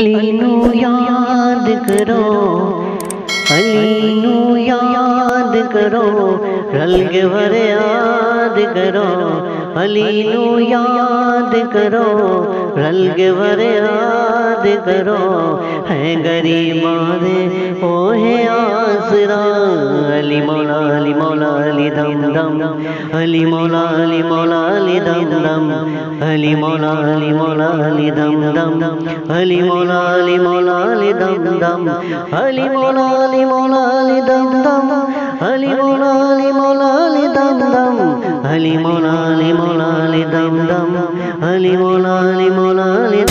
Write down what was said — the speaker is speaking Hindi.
अलीनु याद करो, अलीनु याद करो रलग भर याद करो, अलीनु याद करो रलग भर याद करो, है गरीबान ओ है आसरा अली मौला अली मौला अली दम दम अली मौला अली मौला अली दम दम अली मौला अली मौला अली दम दम अली मौला अली मौला अली दम दम अली मौला अली मौला अली दम दम अली मौला अली मौला अली दम दम अली मौला अली मौला अली दम दम अली मौला अली मौला अली